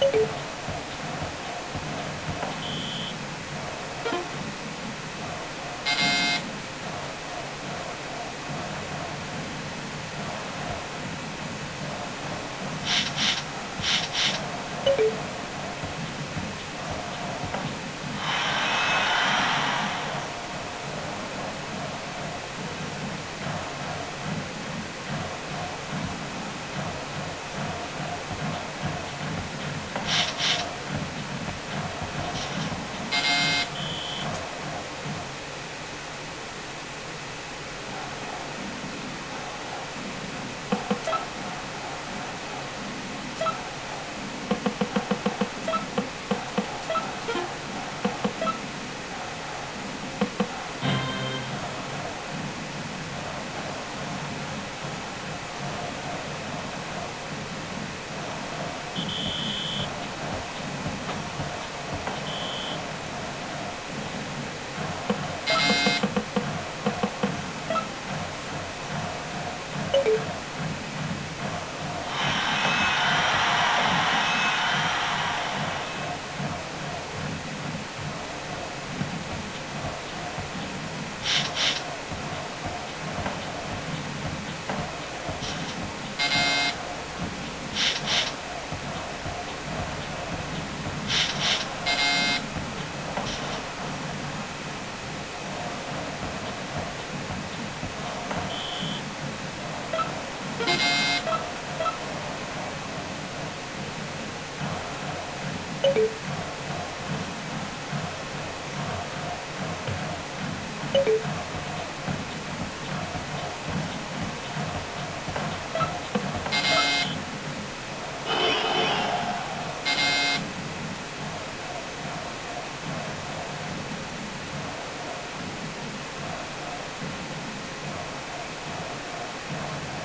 行くぞ。